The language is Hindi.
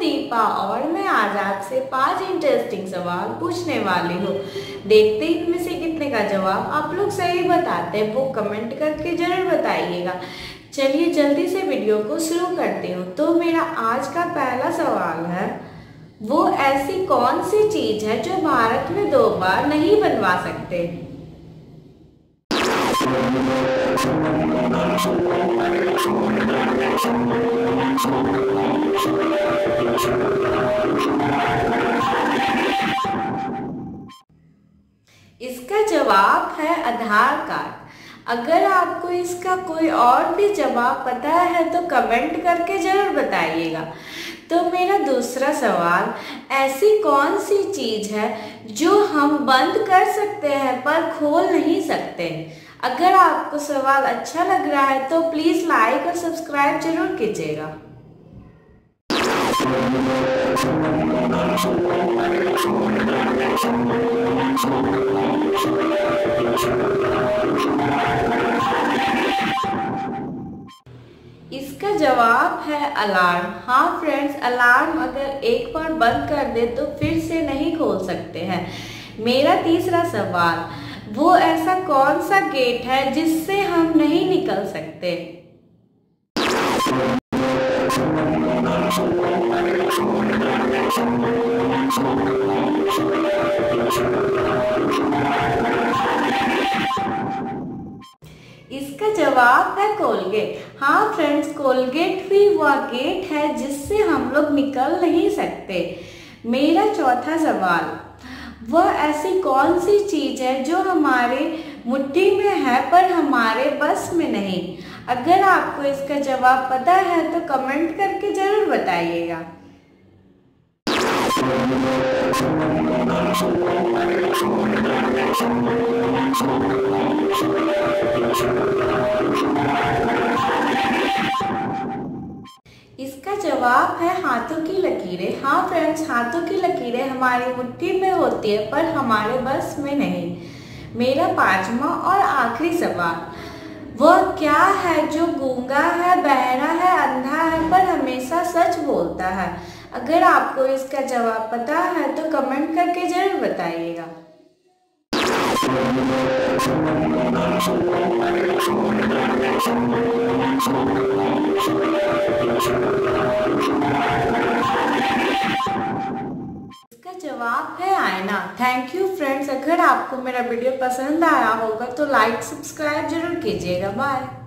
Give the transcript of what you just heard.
दीपा और मैं आज आपसे पाँच इंटरेस्टिंग सवाल पूछने वाली हूँ। देखते हैं इनमें से कितने का जवाब आप लोग सही बताते हैं, वो कमेंट करके ज़रूर बताइएगा। चलिए जल्दी से वीडियो को शुरू करती हूँ। तो मेरा आज का पहला सवाल है, वो ऐसी कौन सी चीज़ है जो भारत में दो बार नहीं बनवा सकते? इसका जवाब है आधार कार्ड। अगर आपको इसका कोई और भी जवाब पता है तो कमेंट करके ज़रूर बताइएगा। तो मेरा दूसरा सवाल, ऐसी कौन सी चीज़ है जो हम बंद कर सकते हैं पर खोल नहीं सकते? अगर आपको सवाल अच्छा लग रहा है तो प्लीज़ लाइक और सब्सक्राइब ज़रूर कीजिएगा। इसका जवाब है अलार्म। हाँ फ्रेंड्स अलार्म अगर एक बार बंद कर दे तो फिर से नहीं खोल सकते हैं। मेरा तीसरा सवाल वो ऐसा कौन सा गेट है जिससे हम नहीं निकल सकते? इसका जवाब है कोलगेट। हाँ फ्रेंड्स कोलगेट भी वह गेट है जिससे हम लोग निकल नहीं सकते। मेरा चौथा सवाल वह ऐसी कौन सी चीज़ है जो हमारे मुट्ठी में है पर हमारे बस में नहीं? अगर आपको इसका जवाब पता है तो कमेंट करके ज़रूर बताइएगा। इसका जवाब है, हाथों की लकीरें। हाँ फ्रेंड्स हाथों की लकीरें हमारी मुट्ठी में होती है, पर हमारे बस में नहीं। मेरा पांचवा और आखिरी सवाल। वह क्या है जो गूँगा है, बहरा है, अंधा है, पर हमेशा सच बोलता है? अगर आपको इसका जवाब पता है तो कमेंट करके ज़रूर बताइएगा। जवाब है आयना। थैंक यू फ्रेंड्स अगर आपको मेरा वीडियो पसंद आया होगा तो लाइक सब्सक्राइब ज़रूर कीजिएगा। बाय